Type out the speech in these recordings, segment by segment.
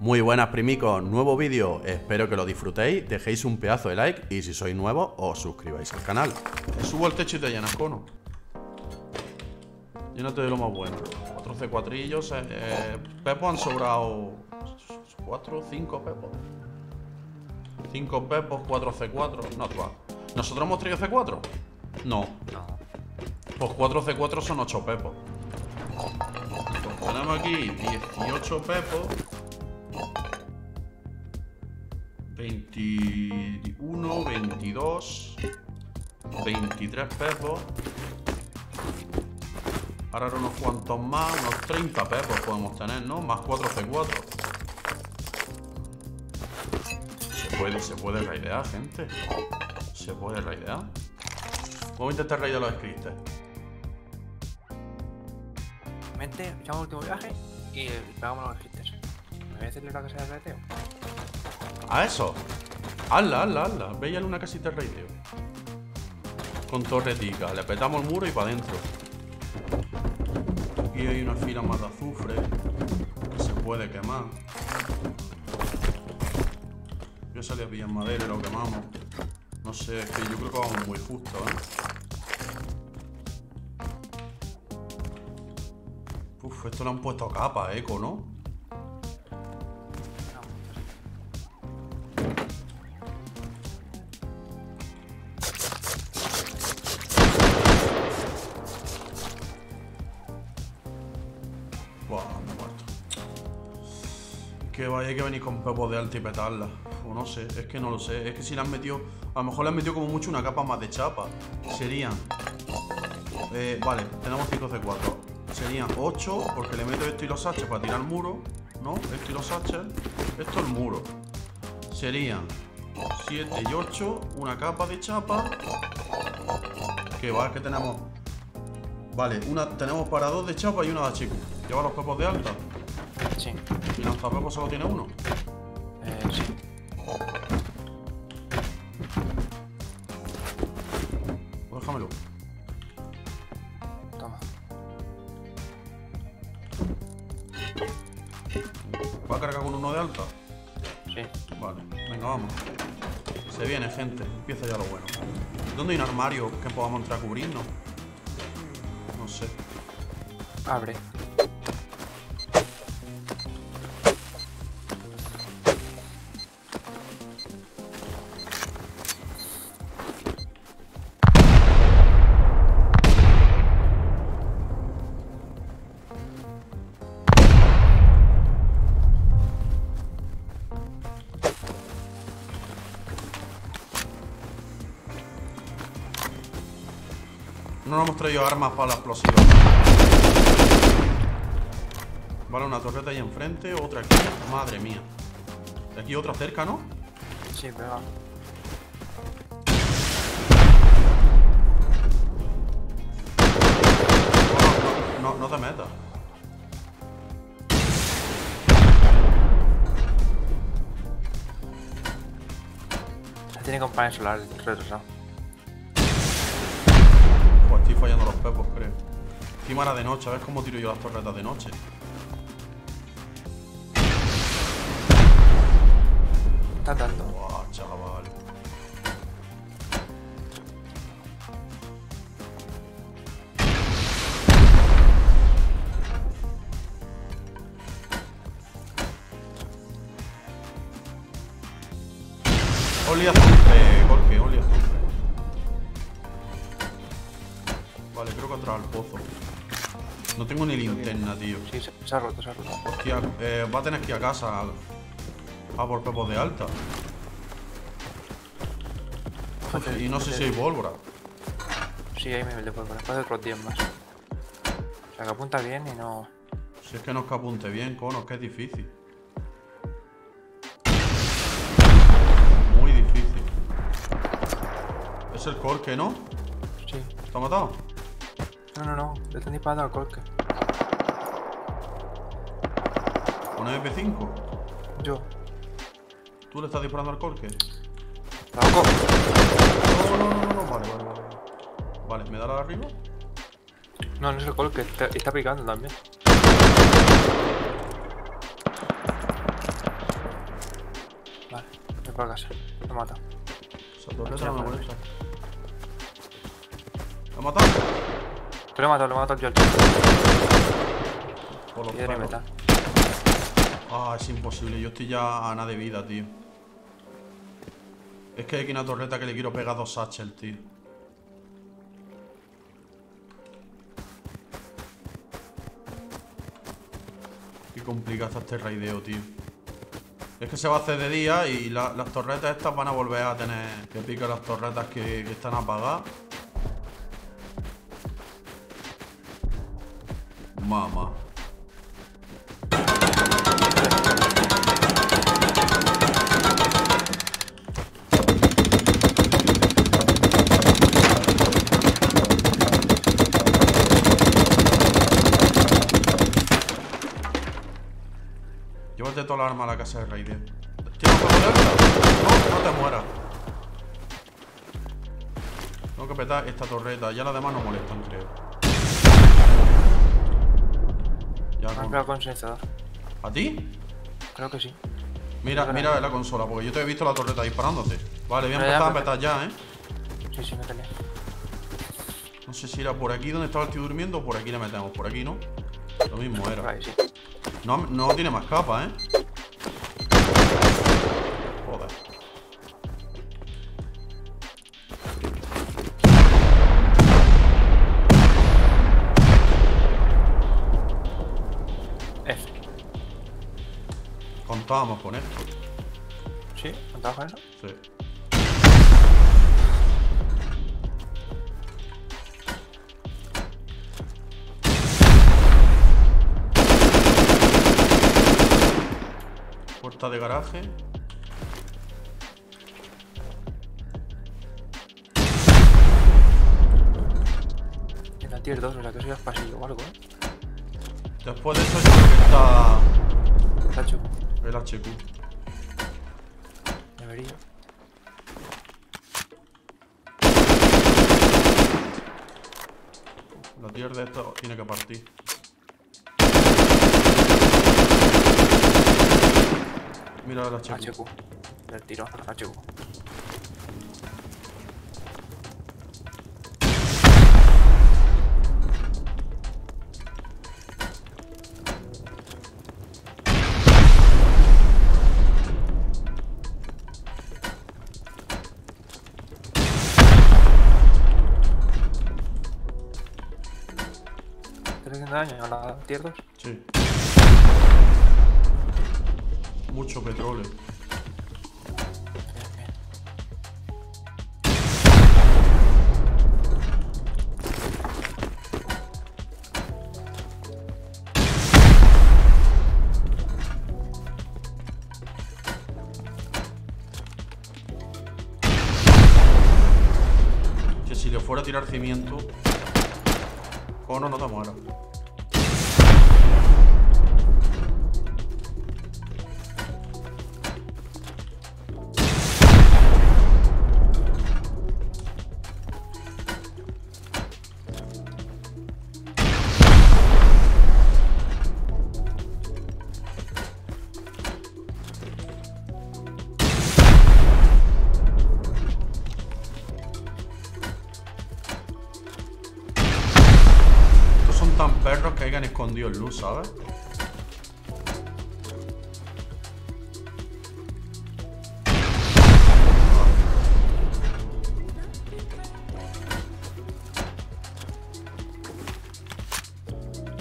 Muy buenas primicos, nuevo vídeo, espero que lo disfrutéis, dejéis un pedazo de like y si sois nuevos os suscribáis al canal. Subo al techo y te llenas cono. Llénate de lo más bueno. Cuatro C4illos, eh, eh, pepos han sobrado... ¿Cuatro? ¿Cinco pepos? Cinco pepos, cuatro C4, no bad. ¿Nosotros hemos traído C4? No. No. Pues 4 C4 son 8 pepos. Pues tenemos aquí 18 pepos. 21, 22, 23 pepos. Ahora unos cuantos más, unos 30 pepos podemos tener, ¿no? Más 4 C4. Se puede, se puede raidear, gente. Se puede raidear. Vamos a intentar raidear los scripts. Mente, echamos el último viaje y pegamos los hitters. ¿Me voy a decirle la casa de raiteo? A eso. Hazla, hazla, hazla. Ve una casita de raideo. Con torretica. Le petamos el muro y para adentro. Aquí hay una fila más de azufre. Que se puede quemar. Yo salí a pillar madera y lo quemamos. No sé, es que yo creo que vamos muy justo, ¿eh? Uf, esto le han puesto capa, eco, ¿no? Vaya que venir con pepos de alta y petarla. O no sé, es que no lo sé. Es que si le han metido. A lo mejor le han metido como mucho una capa más de chapa. Serían. Eh, vale, tenemos 5 C4. Serían 8, porque le meto esto y los H para tirar el muro. ¿No? Esto y los H. Esto el muro. Serían 7 y 8. Una capa de chapa. Que va, que tenemos. Vale, una, tenemos para dos de chapa y una de HQ. ¿Lleva los pepos de alta? ¿Y lanzapepos solo tiene uno? Eh, sí. Pues déjamelo. Toma. ¿Va a cargar con uno de alta? Sí. Vale, venga, vamos. Se viene, gente. Empieza ya lo bueno. ¿Dónde hay un armario que podamos entrar a cubrirnos? No sé. Abre. No nos hemos traído armas para la explosión. Vale, una torreta ahí enfrente, otra aquí. Madre mía. Y aquí otra cerca, ¿no? Sí, pega. No, no, no te metas. Tiene compañía solar retrasado. Fallando los pepos, creo. Encima era de noche, a ver cómo tiro yo las torretas de noche. Está dando. Buah, chaval. Oli azufre, Jorge, oli azufre. Vale, creo que entrado al pozo. No tengo ni linterna, tío. Sí, se, se ha roto, se ha roto. Hostia, eh, va a tener que ir a casa a, a por pepos de alta. Y no sé si hay pólvora. Sí, ahí me de por después de otros 10 más. O sea que apunta bien y no. Si es que no es que apunte bien, cono, es que es difícil. Muy difícil. Es el corque, ¿no? Sí. ¿Está matado? No, no, no. Le están disparando al colque. ¿Con MP5? Yo. ¿Tú le estás disparando al corque? ¡Loco! No, no, no, no, no. Vale, vale, vale. Vale, ¿me da la de arriba? No, no es el colque. Está, está picando también. Vale, voy por casa. Mata. Me molesta. ¿Lo ha matado? Lo he matado, lo yo al Por los Piedra y perros. metal. Ah, es imposible. Yo estoy ya a nada de vida, tío. Es que hay aquí una torreta que le quiero pegar dos satchel, tío. Qué complicado está este raideo, tío. Es que se va a hacer de día y la- las torretas estas van a volver a tener que picar las torretas que, que están apagadas. Mamá. Llévate toda la arma a la casa de Raiden. ¿Tienes alta? No, no te mueras. Tengo que petar esta torreta. Ya las demás no molestan, creo. Ya Me han con-. ¿A ti? Creo que sí. Mira, mira la consola, porque yo te he visto la torreta disparándote. Vale, voy a Ya, empezar a petar ya, ¿eh? Sí, sí, métele. No sé si era por aquí donde estaba el tío durmiendo o por aquí le metemos. Por aquí, ¿no? Lo mismo era. ahí, sí. No, no tiene más capa, ¿eh? Contábamos con esto. ¿Sí? ¿Contaba con eso? Sí. Puerta de garaje. En la tier 2, o sea que es pasillo o algo, ¿eh? Después de eso yo creo que está Está chulo. El HQ. Debería. La tier de esto tiene que partir. Mira el HQ. HQ. Del tiro, HQ. ¿Te haciendo daño a la tier 2? Sí. Mucho petróleo. Si le fuera a tirar cimiento. Cono, no te mueras. Escondido en luz, ¿sabes?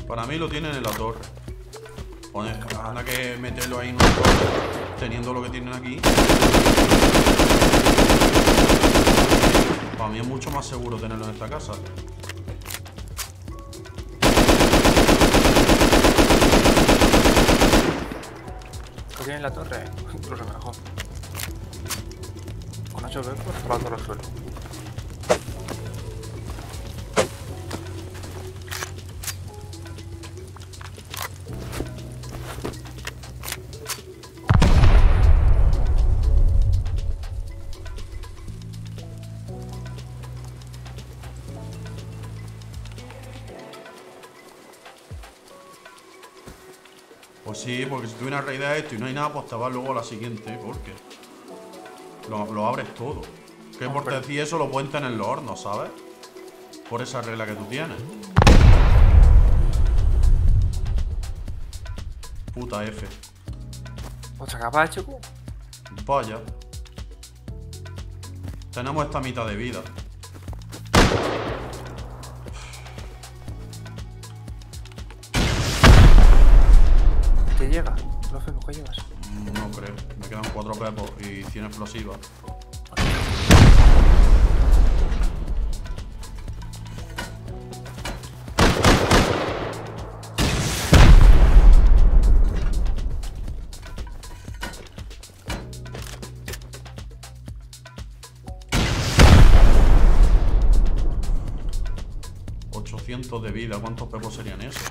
Para mí lo tienen en la torre. Joder, anda que meterlo ahí en una torre, teniendo lo que tienen aquí. Para mí es mucho más seguro tenerlo en esta casa. Lo tiene en la torre, incluso mejor. Con HP pues por la torre al suelo. Porque si tú vienes a raíz de esto y no hay nada, pues te vas luego a la siguiente, porque lo, lo abres todo. Que por Hombre. decir eso lo tener en los hornos, ¿sabes? Por esa regla que tú tienes. Puta F. Otra capa de chico. Vaya. Tenemos esta mitad de vida. Llega? Que llevas. No creo. Me quedan cuatro pepos y 100 explosivas. ¿800 de vida? ¿Cuántos pepos serían esos?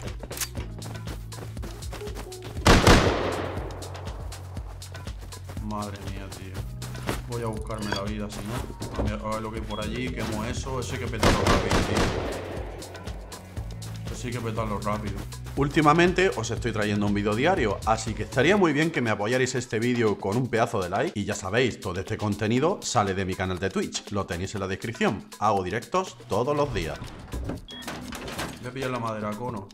Voy a buscarme la vida, si no. A ver, a ver lo que hay por allí, quemo eso. Eso hay que petarlo rápido, tío. Eso hay que petarlo rápido. Últimamente os estoy trayendo un vídeo diario, así que estaría muy bien que me apoyarais este vídeo con un pedazo de like. Y ya sabéis, todo este contenido sale de mi canal de Twitch, lo tenéis en la descripción. Hago directos todos los días. Voy a pillar la madera, cono.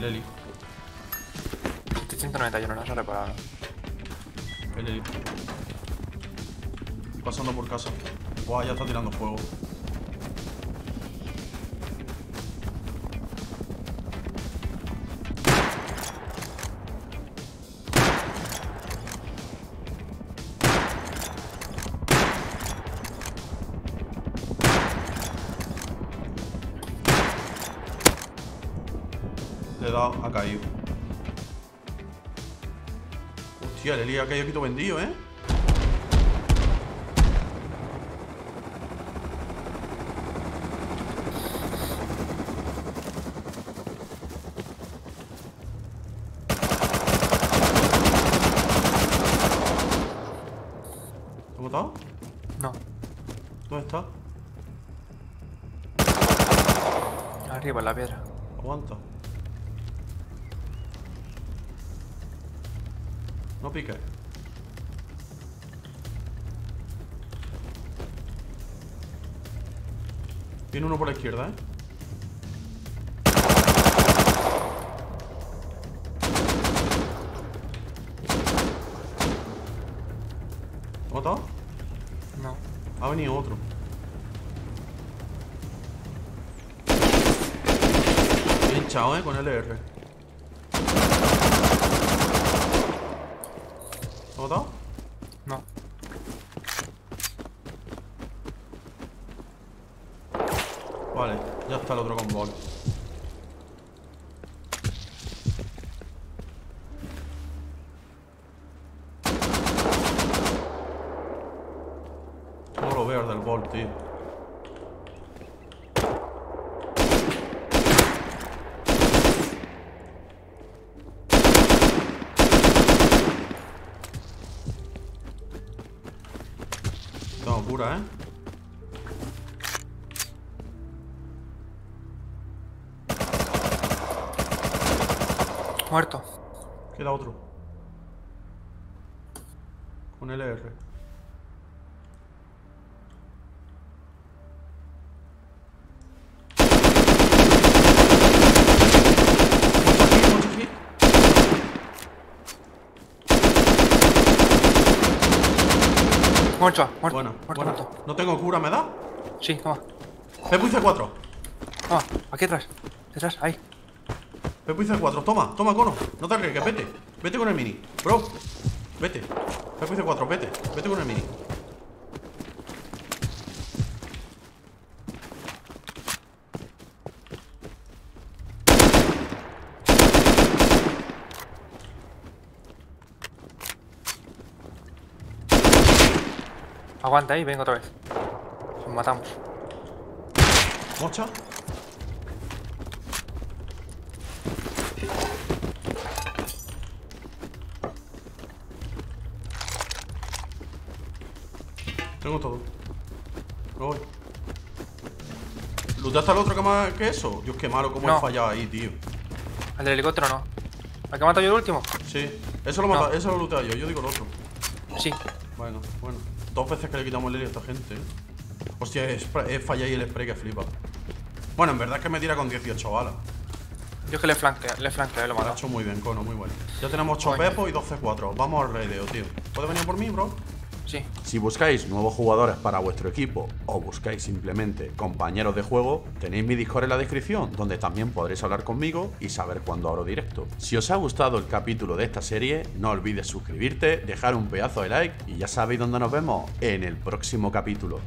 El Eli. Estoy 191, no se ha reparado. El Eli. Pasando por casa. Buah, ya está tirando fuego. He dado, ha caído. Hostia, el Eli ha caído quito vendido, ¿eh? ¿Te ha matado? No. ¿Dónde está? Arriba en la piedra. Aguanta. No piques. Viene uno por la izquierda, ¿eh? ¿Lo matado? No. Ha venido otro. Bien chao, eh, con LR. ¿Lo ha matado? No. Vale, ya está el otro con bol. No lo veo el del bol, tío. Tengo cura, ¿eh? Muerto. Queda otro. Con LR. Mucho hit, mucho hit. Muerto, muerto. Buena, muerto, buena. muerto. No tengo cura, ¿me da? Sí, toma. Pepu C4. Toma, aquí atrás. Detrás, ahí. Pepu C4, toma, toma, cono. No te arriesgues, vete. Vete con el mini. Bro, vete. Pepu C4, vete. Vete con el mini. Aguanta ahí, vengo otra vez. Nos matamos. Mocha. Tengo todo. Me voy. ¿Lutaste al otro que más que eso? Dios, qué malo cómo No. he fallado ahí, tío. El del helicóptero no. ¿Al que mato yo el último? Sí. Eso lo, No. mata, eso lo luteo yo, yo digo el otro. Sí. Bueno, bueno. Dos veces que le quitamos el heli a esta gente, eh. Hostia, he, spray- he fallado el spray que flipa. Bueno, en verdad es que me tira con 18 balas. Yo es que le flanqueé, le flanqueé, lo Lo ha hecho muy bien, Cono, muy bueno. Ya tenemos 8 Coño. pepos y 12 4. Vamos al raideo, tío. ¿Puedes venir por mí, bro? Si buscáis nuevos jugadores para vuestro equipo o buscáis simplemente compañeros de juego, tenéis mi Discord en la descripción, donde también podréis hablar conmigo y saber cuándo abro directo. Si os ha gustado el capítulo de esta serie, no olvides suscribirte, dejar un pedazo de like y ya sabéis dónde nos vemos en el próximo capítulo.